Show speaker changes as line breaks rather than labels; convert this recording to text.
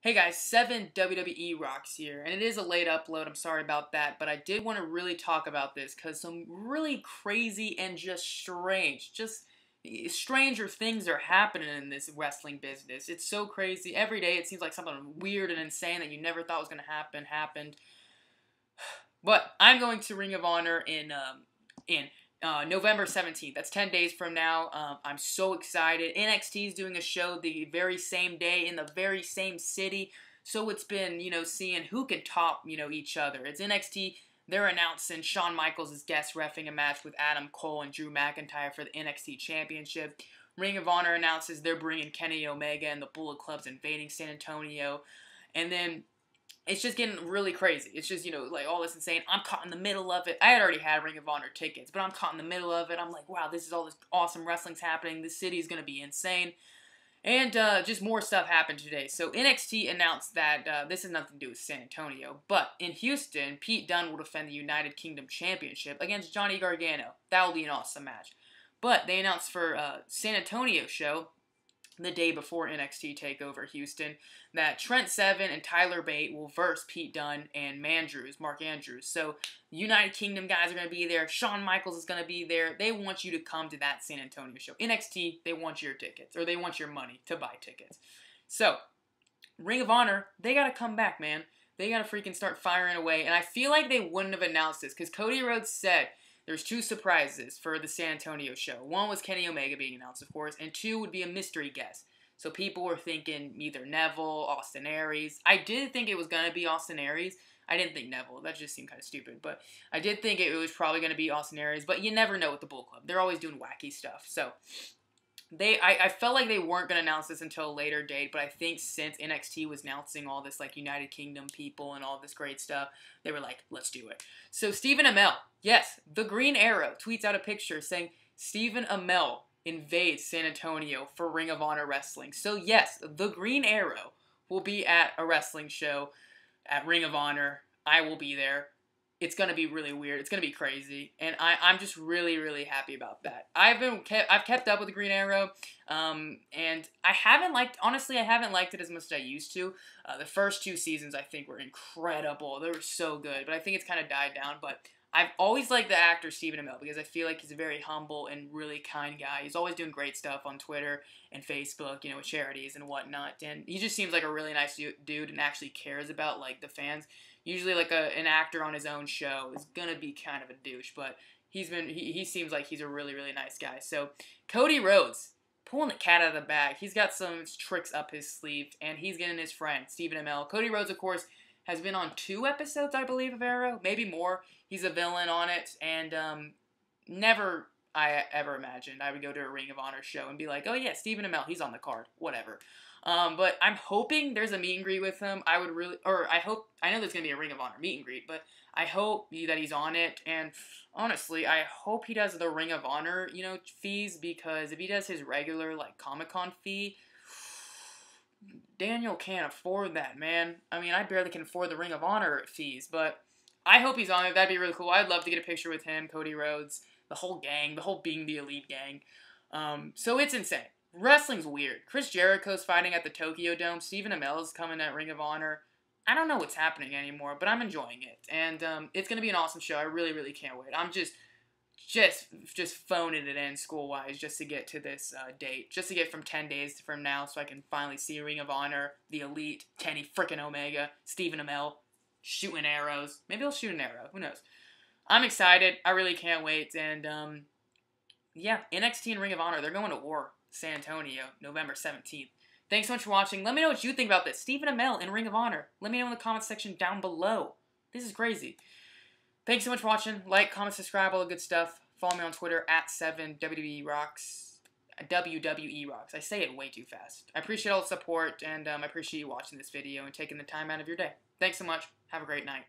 Hey guys, 7 WWE Rocks here, and it is a late upload, I'm sorry about that, but I did want to really talk about this because some really crazy and just strange, just stranger things are happening in this wrestling business. It's so crazy. Every day it seems like something weird and insane that you never thought was going to happen happened. But I'm going to Ring of Honor in um, in uh, November 17th. That's 10 days from now. Um, I'm so excited. NXT is doing a show the very same day in the very same city. So it's been, you know, seeing who can top, you know, each other. It's NXT. They're announcing Shawn Michaels is guest refing a match with Adam Cole and Drew McIntyre for the NXT Championship. Ring of Honor announces they're bringing Kenny Omega and the Bullet Club's invading San Antonio. And then it's just getting really crazy. It's just, you know, like all this insane. I'm caught in the middle of it. I had already had Ring of Honor tickets, but I'm caught in the middle of it. I'm like, wow, this is all this awesome wrestling's happening. This city is going to be insane. And uh, just more stuff happened today. So NXT announced that uh, this has nothing to do with San Antonio, but in Houston, Pete Dunne will defend the United Kingdom Championship against Johnny Gargano. That will be an awesome match. But they announced for uh, San Antonio show the day before NXT TakeOver Houston that Trent Seven and Tyler Bate will verse Pete Dunne and Mandrews, Mark Andrews. So United Kingdom guys are going to be there. Shawn Michaels is going to be there. They want you to come to that San Antonio show. NXT, they want your tickets or they want your money to buy tickets. So Ring of Honor, they got to come back, man. They got to freaking start firing away. And I feel like they wouldn't have announced this because Cody Rhodes said there's two surprises for the San Antonio show. One was Kenny Omega being announced, of course, and two would be a mystery guest. So people were thinking either Neville, Austin Aries. I did think it was going to be Austin Aries. I didn't think Neville. That just seemed kind of stupid. But I did think it was probably going to be Austin Aries. But you never know with the Bullet Club. They're always doing wacky stuff. So they I, I felt like they weren't going to announce this until a later date, but I think since NXT was announcing all this like United Kingdom people and all this great stuff, they were like, let's do it. So Stephen Amell, yes, the Green Arrow tweets out a picture saying Stephen Amell invades San Antonio for Ring of Honor Wrestling. So yes, the Green Arrow will be at a wrestling show at Ring of Honor. I will be there it's gonna be really weird. It's gonna be crazy, and I, I'm just really, really happy about that. I've been kept, I've kept up with Green Arrow, um, and I haven't liked honestly, I haven't liked it as much as I used to. Uh, the first two seasons I think were incredible. They were so good, but I think it's kind of died down. But I've always liked the actor Stephen Amell because I feel like he's a very humble and really kind guy. He's always doing great stuff on Twitter and Facebook, you know, with charities and whatnot. And he just seems like a really nice dude and actually cares about like the fans usually like a, an actor on his own show is gonna be kind of a douche, but he's been he, he seems like he's a really really nice guy. So Cody Rhodes pulling the cat out of the bag. He's got some tricks up his sleeve, and he's getting his friend Stephen Amell. Cody Rhodes, of course, has been on two episodes, I believe, of Arrow, maybe more. He's a villain on it, and um, never I ever imagined I would go to a Ring of Honor show and be like, oh yeah, Stephen Amell, he's on the card, whatever. Um, but I'm hoping there's a meet and greet with him. I would really, or I hope, I know there's gonna be a Ring of Honor meet and greet, but I hope that he's on it. And honestly, I hope he does the Ring of Honor, you know, fees because if he does his regular like Comic Con fee, Daniel can't afford that, man. I mean, I barely can afford the Ring of Honor fees, but I hope he's on it. That'd be really cool. I'd love to get a picture with him, Cody Rhodes, the whole gang, the whole being the elite gang. Um, so it's insane. Wrestling's weird. Chris Jericho's fighting at the Tokyo Dome. Stephen Amell's coming at Ring of Honor. I don't know what's happening anymore, but I'm enjoying it, and um, it's gonna be an awesome show. I really, really can't wait. I'm just, just, just phoning it in school wise just to get to this uh, date, just to get from ten days from now, so I can finally see Ring of Honor, the Elite, Kenny frickin' Omega, Stephen Amell, shooting arrows. Maybe I'll shoot an arrow. Who knows? I'm excited. I really can't wait, and um, yeah, NXT and Ring of Honor, they're going to war. San Antonio, November 17th. Thanks so much for watching. Let me know what you think about this. Stephen Amell in Ring of Honor. Let me know in the comments section down below. This is crazy. Thanks so much for watching. Like, comment, subscribe, all the good stuff. Follow me on Twitter at 7WWE Rocks. WWE Rocks. I say it way too fast. I appreciate all the support, and um, I appreciate you watching this video and taking the time out of your day. Thanks so much. Have a great night.